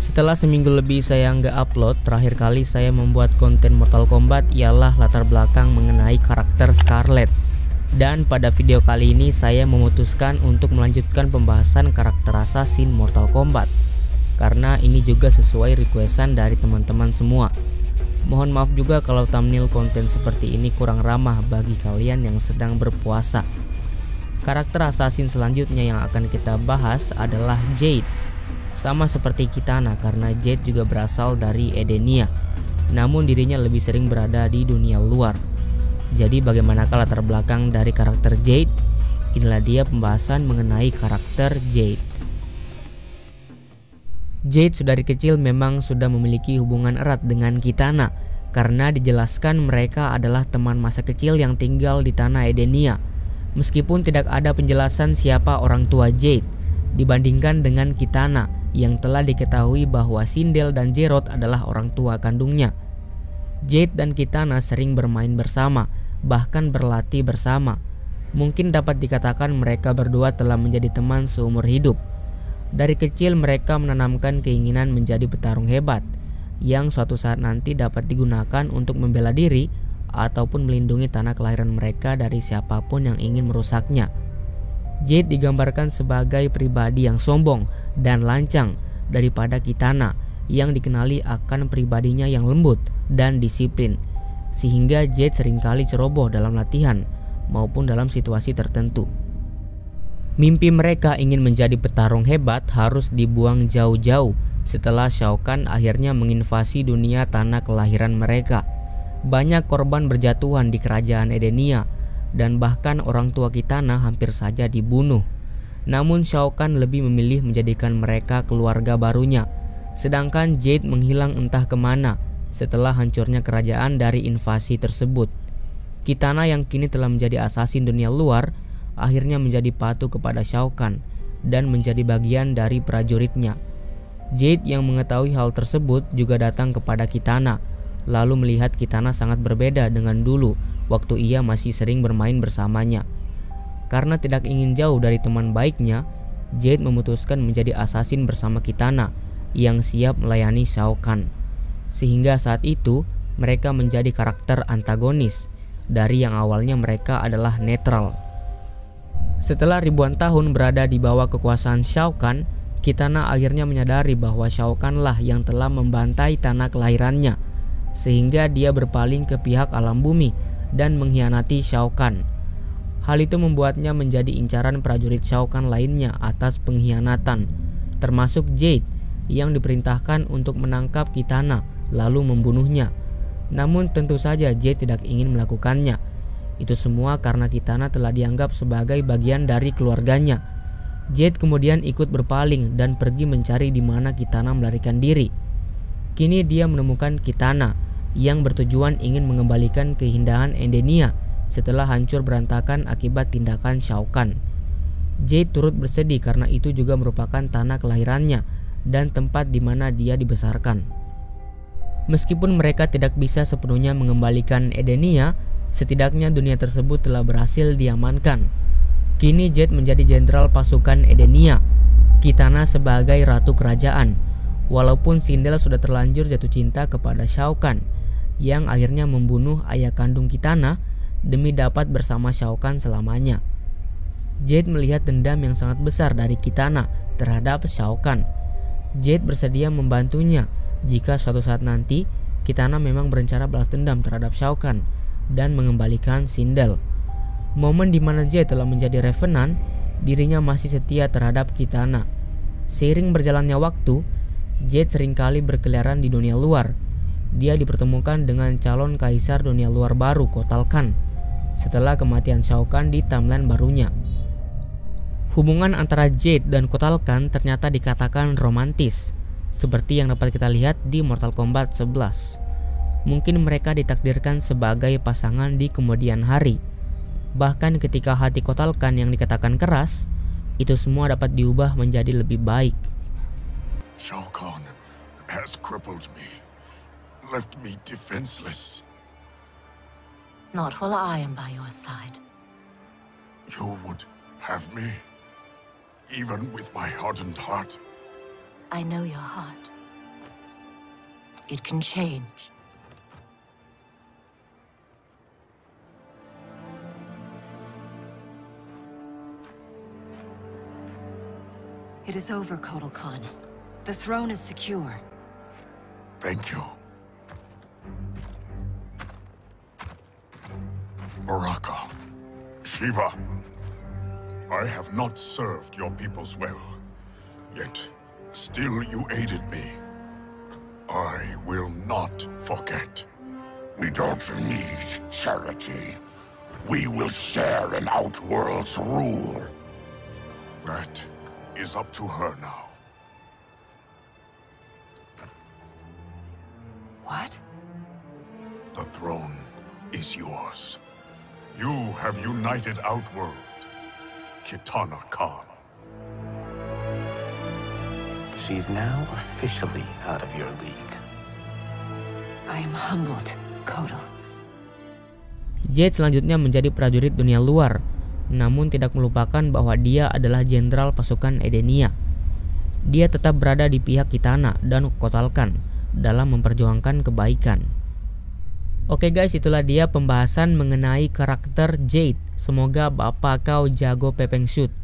Setelah seminggu lebih saya nggak upload, terakhir kali saya membuat konten Mortal Kombat ialah latar belakang mengenai karakter Scarlet. Dan pada video kali ini saya memutuskan untuk melanjutkan pembahasan karakter assassin Mortal Kombat. Karena ini juga sesuai requestan dari teman-teman semua. Mohon maaf juga kalau thumbnail konten seperti ini kurang ramah bagi kalian yang sedang berpuasa. Karakter assassin selanjutnya yang akan kita bahas adalah Jade sama seperti Kitana karena Jade juga berasal dari Edenia, namun dirinya lebih sering berada di dunia luar. Jadi bagaimanakah latar belakang dari karakter Jade? Inilah dia pembahasan mengenai karakter Jade. Jade sudah dari kecil memang sudah memiliki hubungan erat dengan Kitana karena dijelaskan mereka adalah teman masa kecil yang tinggal di tanah Edenia. Meskipun tidak ada penjelasan siapa orang tua Jade dibandingkan dengan Kitana, yang telah diketahui bahwa Sindel dan Jerot adalah orang tua kandungnya. Jade dan Kitana sering bermain bersama, bahkan berlatih bersama. Mungkin dapat dikatakan mereka berdua telah menjadi teman seumur hidup. Dari kecil mereka menanamkan keinginan menjadi petarung hebat, yang suatu saat nanti dapat digunakan untuk membela diri ataupun melindungi tanah kelahiran mereka dari siapa pun yang ingin merusaknya. Jade digambarkan sebagai pribadi yang sombong dan lancang daripada Kitana yang dikenali akan pribadinya yang lembut dan disiplin sehingga Jade sering kali ceroboh dalam latihan maupun dalam situasi tertentu. Mimpi mereka ingin menjadi petarung hebat harus dibuang jauh-jauh setelah Shao Kahn akhirnya menginvasi dunia tanah kelahiran mereka. Banyak korban berjatuhan di kerajaan Edenia dan bahkan orang tua Kitana hampir saja dibunuh. Namun Shao Kahn lebih memilih menjadikan mereka keluarga barunya, sedangkan Jade menghilang entah ke mana setelah hancurnya kerajaan dari invasi tersebut. Kitana yang kini telah menjadi asasin dunia luar, akhirnya menjadi patuh kepada Shao Kahn dan menjadi bagian dari prajuritnya. Jade yang mengetahui hal tersebut juga datang kepada Kitana, lalu melihat Kitana sangat berbeda dengan dulu waktu ia masih sering bermain bersamanya. Karena tidak ingin jauh dari teman baiknya, Jade memutuskan menjadi asasin bersama Kitana yang siap melayani Shao Kahn. Sehingga saat itu mereka menjadi karakter antagonis dari yang awalnya mereka adalah netral. Setelah ribuan tahun berada di bawah kekuasaan Shao Kahn, Kitana akhirnya menyadari bahwa Shao Kahn lah yang telah membantai tanah kelahirannya, sehingga dia berpaling ke pihak alam bumi dan mengkhianati Shao Kahn. Hal itu membuatnya menjadi incaran prajurit Shao Kahn lainnya atas pengkhianatan, termasuk Jade yang diperintahkan untuk menangkap Kitana lalu membunuhnya. Namun tentu saja Jade tidak ingin melakukannya. Itu semua karena Kitana telah dianggap sebagai bagian dari keluarganya. Jade kemudian ikut berpaling dan pergi mencari di mana Kitana melarikan diri. Kini dia menemukan Kitana yang bertujuan ingin mengembalikan keindahan Endenia setelah hancur berantakan akibat tindakan Shao Kahn. Jade turut bersedih karena itu juga merupakan tanah kelahirannya dan tempat di mana dia dibesarkan. Meskipun mereka tidak bisa sepenuhnya mengembalikan Edenia, setidaknya dunia tersebut telah berhasil diamankan. Kini Jade menjadi jenderal pasukan Edenia, Kitana sebagai ratu kerajaan. Walaupun Sindel sudah terlanjur jatuh cinta kepada Shao Kahn, yang akhirnya membunuh ayah kandung Kitana demi dapat bersama Shao Kahn selamanya. Jade melihat dendam yang sangat besar dari Kitana terhadap Shao Kahn. Jade bersedia membantunya jika suatu saat nanti Kitana memang berencana balas dendam terhadap Shao Kahn dan mengembalikan Sindel. Momen di mana Jade telah menjadi Revenant, dirinya masih setia terhadap Kitana. Seiring berjalannya waktu, Jade sering kali berkeliaran di dunia luar dia dipertemukan dengan calon kaisar dunia luar baru Kotal Khan setelah kematian Shao Kahn di timeline barunya. Hubungan antara Jade dan Kotal Khan ternyata dikatakan romantis, seperti yang dapat kita lihat di Mortal Kombat 11. Mungkin mereka ditakdirkan sebagai pasangan di kemudian hari. Bahkan ketika hati Kotal Khan yang dikatakan keras, itu semua dapat diubah menjadi lebih baik. Shao Kahn has crippled me left me defenseless. Not while I am by your side. You would have me? Even with my hardened heart? I know your heart. it can change. It is over, Kotal Khan. The throne is secure. Thank you. Baraka, Shiva, I have not served your peoples well. Yet, still you aided me. I will not forget. We don't need charity. We will share in Outworld's rule. That is up to her now. What? The throne is yours. You have united Outworld, Kitana Khan. She's now officially out of your league. I am humbled, Kotal. Jade selanjutnya menjadi prajurit dunia luar, namun tidak melupakan bahwa dia adalah jenderal pasukan Edenia. Dia tetap berada di pihak Kitana dan Kotalkan dalam memperjuangkan kebaikan. Oke guys, itulah dia pembahasan mengenai karakter Jade. Semoga bapak kau jago pepeng shoot.